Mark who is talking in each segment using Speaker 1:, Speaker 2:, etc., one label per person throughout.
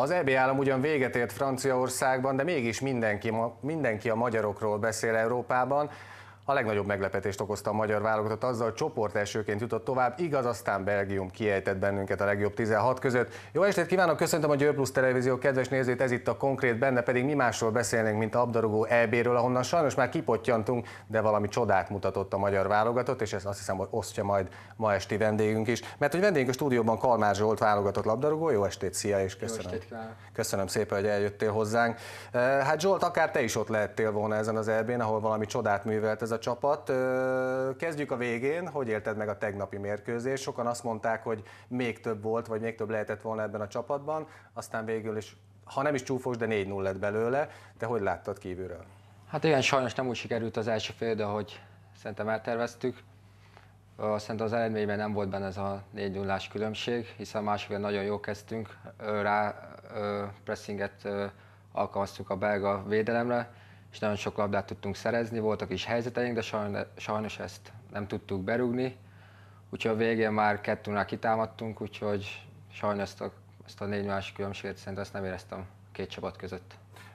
Speaker 1: Az EB állam ugyan véget ért Franciaországban, de mégis mindenki, mindenki a magyarokról beszél Európában. A legnagyobb meglepetést okozta a magyar válogatott azzal, hogy csoport elsőként jutott tovább, igaz, aztán Belgium kiejtett bennünket a legjobb 16 között. Jó estét kívánok, köszöntöm a Győr Plus Televízió kedves nézőt, ez itt a konkrét benne, pedig mi másról beszélnénk, mint a abdarúgó EB-ről, ahonnan sajnos már kipottyantunk, de valami csodát mutatott a magyar válogatott, és ezt azt hiszem, hogy osztja majd ma esti vendégünk is. Mert hogy vendégünk a stúdióban Kalmár Zsolt válogatott labdarúgó, jó estét, szia, és köszönöm.
Speaker 2: Jó estét,
Speaker 1: köszönöm szépen, hogy eljöttél hozzánk. Eh, hát Zsolt, akár te is ott lehettél volna ezen az EB-n, ahol valami csodát művelt ez a csapat. Kezdjük a végén, hogy élted meg a tegnapi mérkőzést? Sokan azt mondták, hogy még több volt, vagy még több lehetett volna ebben a csapatban, aztán végül is, ha nem is csúfos, de 4-0 lett belőle. Te hogy láttad kívülről?
Speaker 2: Hát igen, sajnos nem úgy sikerült az első fél, de hogy szerintem elterveztük. Szerintem az eredményben nem volt benne ez a 4 0 különbség, hiszen másfél nagyon jó kezdtünk, rá pressinget alkalmaztuk a belga védelemre, és nagyon sok labdát tudtunk szerezni, voltak is helyzeteink, de sajnos ezt nem tudtuk berúgni. Úgyhogy a végén már kettőnál kitámadtunk, úgyhogy sajnos ezt a, ezt a négy más különbséget szerintem ezt nem éreztem két csapat között.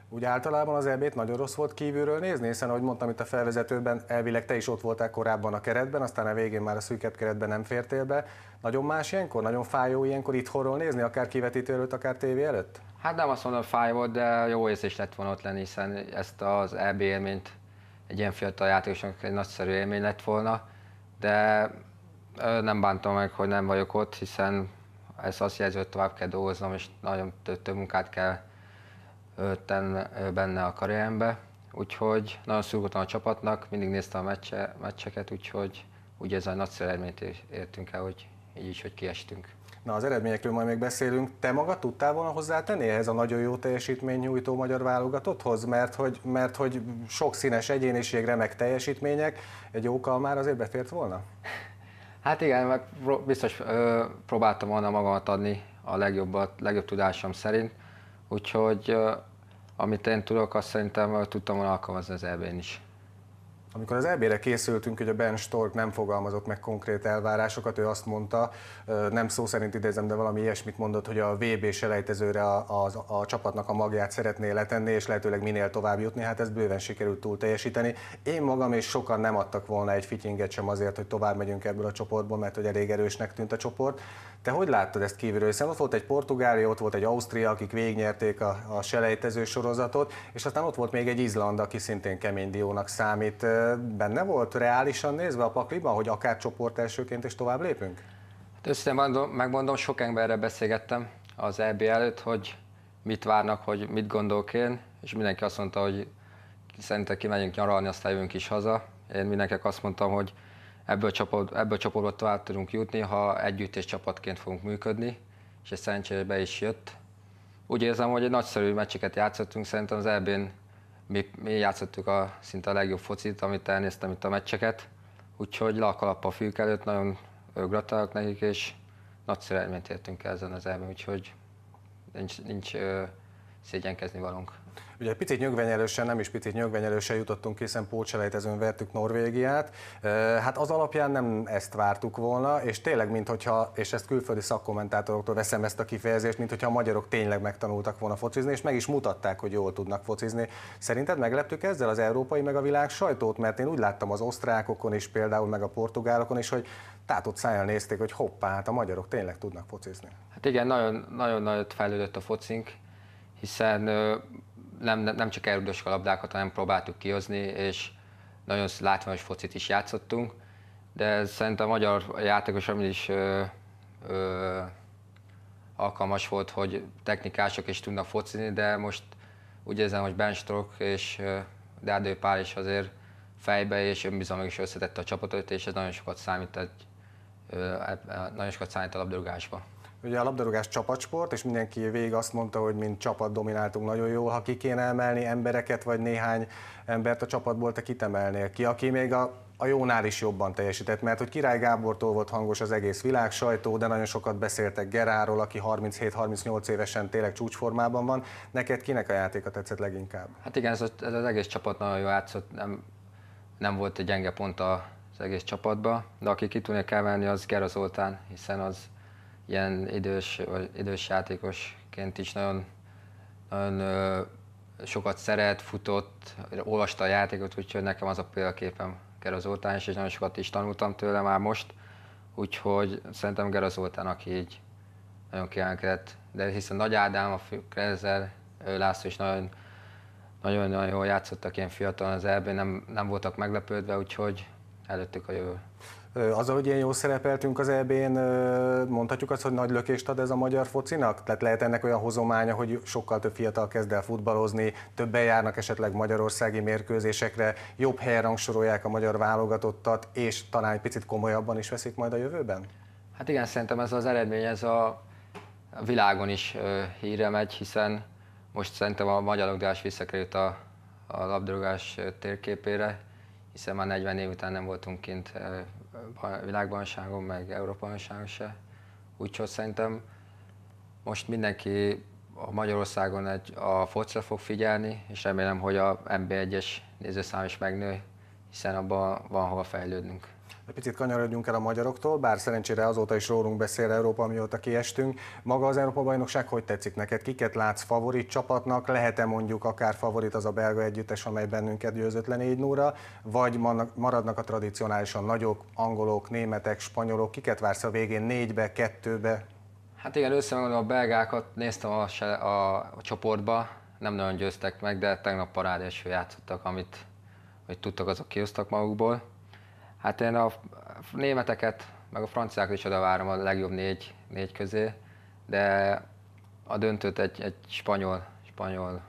Speaker 1: Úgy általában az EB-t nagyon rossz volt kívülről nézni, hiszen ahogy mondtam itt a felvezetőben, elvileg te is ott voltál korábban a keretben, aztán a végén már a szűkebb keretben nem fértél be. Nagyon más ilyenkor, nagyon fájó ilyenkor itthonról nézni, akár kivetítő előtt, akár tévé előtt?
Speaker 2: Hát nem azt mondom, fáj volt, de jó érzés lett volna ott lenni, hiszen ezt az EB élményt egy ilyen fiatal játékosnak egy nagyszerű élmény lett volna, de nem bántam meg, hogy nem vagyok ott, hiszen ez azt jelzi, hogy tovább kell dolgoznom, és nagyon több, munkát kell tenni benne a karrierembe. Úgyhogy nagyon szurkoltam a csapatnak, mindig néztem a meccse, meccseket, úgyhogy úgy ez a nagyszerű eredményt értünk el, hogy így is, hogy kiestünk.
Speaker 1: Na, az eredményekről majd még beszélünk. Te magad tudtál volna hozzátenni ehhez a nagyon jó teljesítmény nyújtó magyar válogatotthoz? Mert hogy, mert hogy sok színes egyéniség, remek teljesítmények, egy jó már azért befért volna?
Speaker 2: Hát igen, meg biztos ö, próbáltam volna magamat adni a legjobbat, legjobb tudásom szerint, úgyhogy ö, amit én tudok, azt szerintem tudtam volna alkalmazni az eb is.
Speaker 1: Amikor az EB-re készültünk, hogy a Ben Stork nem fogalmazott meg konkrét elvárásokat, ő azt mondta, nem szó szerint idézem, de valami ilyesmit mondott, hogy a VB selejtezőre a, a, a csapatnak a magját szeretné letenni, és lehetőleg minél tovább jutni, hát ez bőven sikerült túl teljesíteni. Én magam és sokan nem adtak volna egy fityinget sem azért, hogy tovább megyünk ebből a csoportból, mert hogy elég erősnek tűnt a csoport. Te hogy láttad ezt kívülről? Hiszen ott volt egy Portugália, ott volt egy Ausztria, akik végnyerték a, a selejtező sorozatot, és aztán ott volt még egy Izland, aki szintén kemény diónak számít. Benne volt reálisan nézve a pakliban, hogy akár csoport elsőként is tovább lépünk?
Speaker 2: Hát össze megmondom, sok emberrel beszélgettem az EB előtt, hogy mit várnak, hogy mit gondolok én, és mindenki azt mondta, hogy szerintem kimegyünk nyaralni, aztán jövünk is haza. Én mindenkinek azt mondtam, hogy ebből a, csoport, ebből a csoportból tovább tudunk jutni, ha együtt és csapatként fogunk működni, és ez szerencsére be is jött. Úgy érzem, hogy egy nagyszerű meccseket játszottunk, szerintem az eb mi, mi játszottuk a, szinte a legjobb focit, amit elnéztem itt a meccseket, úgyhogy le a kalap a fűk előtt, nagyon gratulálok nekik, és nagyszerű eredményt értünk ezen az elben, úgyhogy nincs, nincs szégyenkezni valunk.
Speaker 1: Ugye picit nyögvenyelősen, nem is picit nyögvenyelősen jutottunk, hiszen pótselejtezőn vertük Norvégiát. Hát az alapján nem ezt vártuk volna, és tényleg, mintha, és ezt külföldi szakkommentátoroktól veszem ezt a kifejezést, mint hogyha a magyarok tényleg megtanultak volna focizni, és meg is mutatták, hogy jól tudnak focizni. Szerinted megleptük ezzel az európai meg a világ sajtót? Mert én úgy láttam az osztrákokon is, például meg a portugálokon is, hogy tátott szájjal nézték, hogy hoppá, hát a magyarok tényleg tudnak focizni.
Speaker 2: Hát igen, nagyon, nagyon nagyot fejlődött a focink, hiszen nem, nem csak a labdákat, hanem próbáltuk kihozni, és nagyon látványos focit is játszottunk, de szerintem a magyar játékos is ö, ö, alkalmas volt, hogy technikások is tudnak focizni, de most úgy érzem, hogy Ben Strock és Dárdő Pál is azért fejbe és önbizalomig is összetette a csapatot, és ez nagyon sokat számít, egy, nagyon sokat számít a labdarúgásba.
Speaker 1: Ugye a labdarúgás csapatsport, és mindenki végig azt mondta, hogy mint csapat domináltunk nagyon jól. Ha ki kéne emelni embereket, vagy néhány embert a csapatból, te kit emelnél ki, aki még a a jónál is jobban teljesített, mert hogy Király Gábortól volt hangos az egész világ sajtó, de nagyon sokat beszéltek Geráról, aki 37-38 évesen tényleg csúcsformában van. Neked kinek a játéka tetszett leginkább?
Speaker 2: Hát igen, ez, ez az egész csapat nagyon jó játszott, nem, nem volt egy gyenge pont az egész csapatban, de aki ki tudja emelni, az Gera Zoltán, hiszen az ilyen idős, vagy idős játékosként is nagyon nagyon ö, sokat szeret, futott, olvasta a játékot, úgyhogy nekem az a példaképem Gera Zoltán és nagyon sokat is tanultam tőle már most. Úgyhogy szerintem Gera Zoltán, aki így nagyon kiemelkedett, de hiszen Nagy Ádám, a Krezer, László is nagyon, nagyon, nagyon jól játszottak ilyen fiatalon az eb nem, nem voltak meglepődve, úgyhogy előttük a jövő.
Speaker 1: Azzal, hogy ilyen jól szerepeltünk az EB-n, mondhatjuk azt, hogy nagy lökést ad ez a magyar focinak? Tehát lehet ennek olyan hozománya, hogy sokkal több fiatal kezd el futballozni, többen járnak esetleg magyarországi mérkőzésekre, jobb helyen rangsorolják a magyar válogatottat, és talán egy picit komolyabban is veszik majd a jövőben?
Speaker 2: Hát igen, szerintem ez az eredmény, ez a világon is híre megy, hiszen most szerintem a magyar labdarúgás visszakerült a, a labdarúgás térképére, hiszen már 40 év után nem voltunk kint világbajnokságon, meg Európa se. Úgyhogy szerintem most mindenki a Magyarországon egy, a focra fog figyelni, és remélem, hogy a MB1-es nézőszám is megnő, hiszen abban van hova fejlődnünk.
Speaker 1: Egy picit kanyarodjunk el a magyaroktól, bár szerencsére azóta is rólunk beszél Európa, mióta kiestünk. Maga az Európa-bajnokság hogy tetszik neked? Kiket látsz favorit csapatnak? Lehet-e mondjuk akár favorit az a belga együttes, amely bennünket győzött le 4 0 vagy maradnak a tradicionálisan nagyok, angolok, németek, spanyolok? Kiket vársz a végén négybe, kettőbe?
Speaker 2: Hát igen, összemondom a belgákat, néztem a, a, a csoportba, nem nagyon győztek meg, de tegnap parád első játszottak, amit, amit tudtak, azok kihoztak magukból Hát én a németeket, meg a franciákat is oda várom a legjobb négy, négy közé, de a döntőt egy, egy spanyol, spanyol,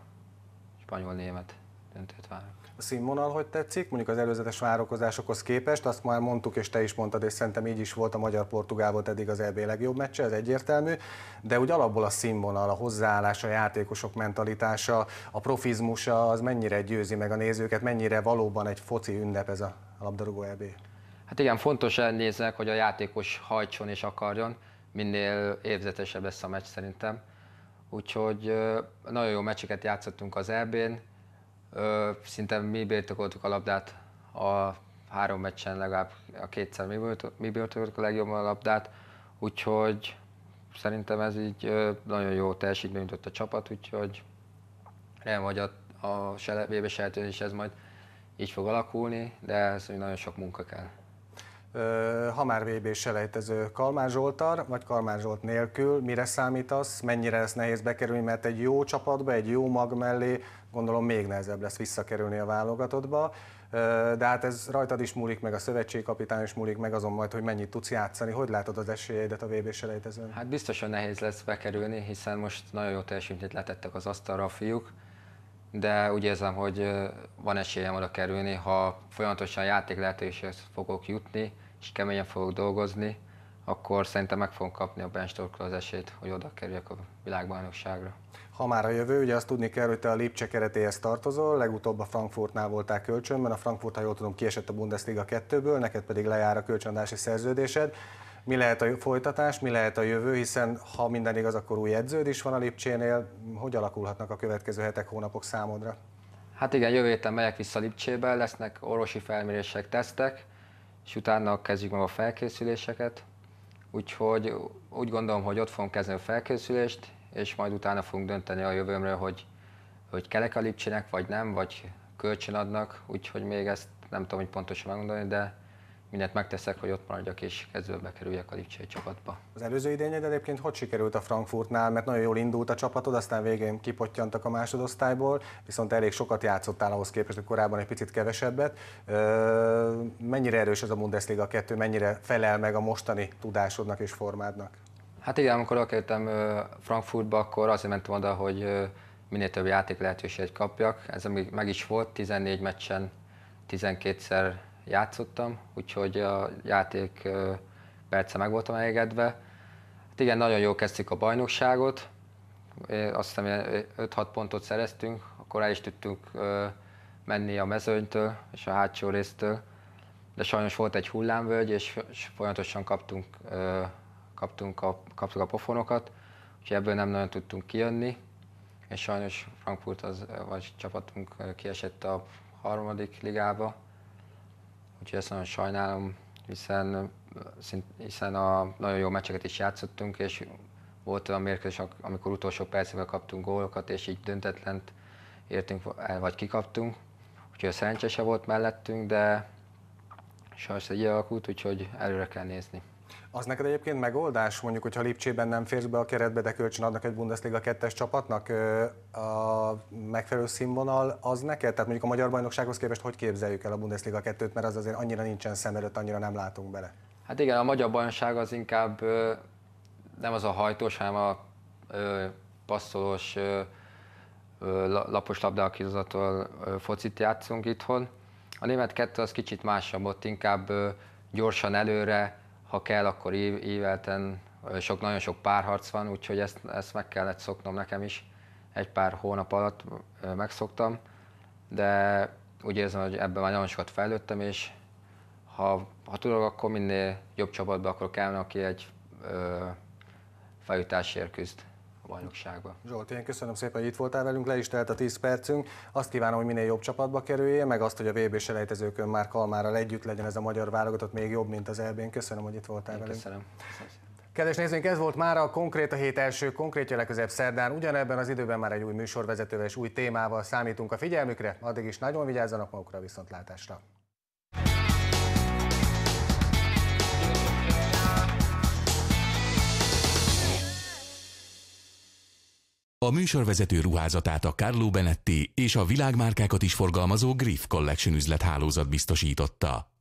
Speaker 2: spanyol-német döntőt várok.
Speaker 1: A színvonal hogy tetszik? Mondjuk az előzetes várakozásokhoz képest, azt már mondtuk, és te is mondtad, és szerintem így is volt a magyar-portugál volt eddig az EB legjobb meccse, ez egyértelmű, de úgy alapból a színvonal, a hozzáállás, a játékosok mentalitása, a profizmusa, az mennyire győzi meg a nézőket, mennyire valóban egy foci ünnep ez a labdarúgó EB?
Speaker 2: Hát igen, fontos elnéznek, hogy a játékos hajtson és akarjon, minél évzetesebb lesz a meccs szerintem. Úgyhogy nagyon jó meccseket játszottunk az EB-n, szinte mi birtokoltuk a labdát a három meccsen legalább a kétszer mi birtokoltuk a legjobb a labdát, úgyhogy szerintem ez így nagyon jó teljesítmény jutott a csapat, úgyhogy remélem, hogy a, a VB is ez majd így fog alakulni, de ez nagyon sok munka kell.
Speaker 1: Ha már VB selejtező Kalmár Zsoltar, vagy Kalmár Zsolt nélkül, mire számítasz, mennyire lesz nehéz bekerülni, mert egy jó csapatba, egy jó mag mellé gondolom még nehezebb lesz visszakerülni a válogatottba, de hát ez rajtad is múlik, meg a szövetségkapitány is múlik, meg azon majd, hogy mennyit tudsz játszani. Hogy látod az esélyeidet a VB selejtezőn?
Speaker 2: Hát biztosan nehéz lesz bekerülni, hiszen most nagyon jó teljesítményt letettek az asztalra a fiúk, de úgy érzem, hogy van esélyem oda kerülni, ha folyamatosan játék lehetőséghez fogok jutni, és keményen fogok dolgozni, akkor szerintem meg fogom kapni a Ben az esélyt, hogy oda kerüljek a világbajnokságra.
Speaker 1: Ha már a jövő, ugye azt tudni kell, hogy te a Lipcse keretéhez tartozol, legutóbb a Frankfurtnál voltál kölcsönben, a Frankfurt, ha jól tudom, kiesett a Bundesliga 2-ből, neked pedig lejár a kölcsönadási szerződésed. Mi lehet a folytatás, mi lehet a jövő, hiszen ha minden igaz, akkor új edződ is van a Lipcsénél. Hogy alakulhatnak a következő hetek, hónapok számodra?
Speaker 2: Hát igen, jövő héten megyek vissza Lipcsébe, lesznek orvosi felmérések, tesztek, és utána kezdjük meg a felkészüléseket. Úgyhogy úgy gondolom, hogy ott fogunk kezdeni a felkészülést, és majd utána fogunk dönteni a jövőmről, hogy, hogy kelek a Lipcsének, vagy nem, vagy kölcsön adnak, úgyhogy még ezt nem tudom, hogy pontosan megmondani, de mindent megteszek, hogy ott maradjak és kezdőbe kerüljek a Lipcsei csapatba.
Speaker 1: Az előző idényed egyébként hogy sikerült a Frankfurtnál, mert nagyon jól indult a csapatod, aztán végén kipottyantak a másodosztályból, viszont elég sokat játszottál ahhoz képest, hogy korábban egy picit kevesebbet. Mennyire erős ez a Bundesliga 2, mennyire felel meg a mostani tudásodnak és formádnak?
Speaker 2: Hát igen, amikor elkerültem Frankfurtba, akkor azért mentem oda, hogy minél több játék lehetőséget kapjak. Ez meg is volt, 14 meccsen 12-szer játszottam, úgyhogy a játék perce meg voltam elégedve. Hát igen, nagyon jól kezdtük a bajnokságot, azt hiszem 5-6 pontot szereztünk, akkor el is tudtunk menni a mezőnytől és a hátsó résztől, de sajnos volt egy hullámvölgy, és folyamatosan kaptunk, kaptunk a, kaptuk a pofonokat, úgyhogy ebből nem nagyon tudtunk kijönni, és sajnos Frankfurt az, vagy csapatunk kiesett a harmadik ligába, úgyhogy ezt nagyon sajnálom, hiszen, hiszen a nagyon jó meccseket is játszottunk, és volt olyan mérkőzés, amikor utolsó percben kaptunk gólokat, és így döntetlent értünk el, vagy kikaptunk. Úgyhogy a szerencse se volt mellettünk, de sajnos egy alakult, úgyhogy előre kell nézni.
Speaker 1: Az neked egyébként megoldás, mondjuk, hogyha Lipcsében nem férsz be a keretbe, de kölcsön adnak egy Bundesliga 2 csapatnak a megfelelő színvonal, az neked? Tehát mondjuk a magyar bajnoksághoz képest hogy képzeljük el a Bundesliga 2-t, mert az azért annyira nincsen szem előtt, annyira nem látunk bele.
Speaker 2: Hát igen, a magyar bajnokság az inkább nem az a hajtós, hanem a passzolós, lapos labdálkizatól focit játszunk itthon. A német kettő az kicsit másabb, ott inkább gyorsan előre, ha kell, akkor ívelten, sok, nagyon sok párharc van, úgyhogy ezt, ezt meg kellett szoknom nekem is. Egy pár hónap alatt megszoktam, de úgy érzem, hogy ebben már nagyon sokat fejlődtem, és ha, ha tudok, akkor minél jobb csapatba akkor kell, aki egy ö, fejutásért küzd a bajnokságba.
Speaker 1: Zsolt, én köszönöm szépen, hogy itt voltál velünk, le is telt a 10 percünk. Azt kívánom, hogy minél jobb csapatba kerüljél, meg azt, hogy a VB selejtezőkön már Kalmárral együtt legyen ez a magyar válogatott még jobb, mint az EB-n. Köszönöm, hogy itt voltál
Speaker 2: én
Speaker 1: velünk.
Speaker 2: Köszönöm. köszönöm
Speaker 1: Kedves nézőink, ez volt már a konkrét a hét első konkrétja legközelebb szerdán. Ugyanebben az időben már egy új műsorvezetővel és új témával számítunk a figyelmükre. Addig is nagyon vigyázzanak magukra, viszontlátásra.
Speaker 3: A műsorvezető ruházatát a Carlo Benetti és a világmárkákat is forgalmazó Griff Collection üzlethálózat biztosította.